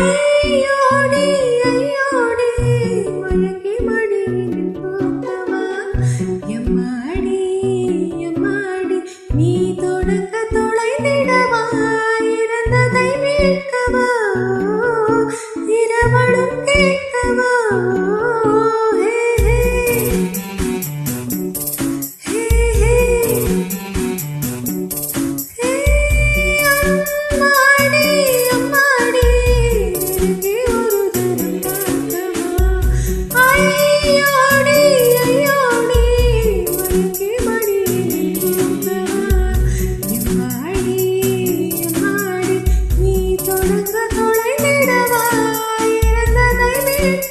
You. Thank you.